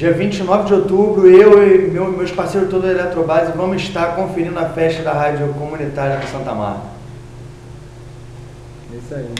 Dia 29 de outubro, eu e meu, meus parceiros todos da Eletrobase vamos estar conferindo a festa da Rádio Comunitária de Santa Marta. É isso aí.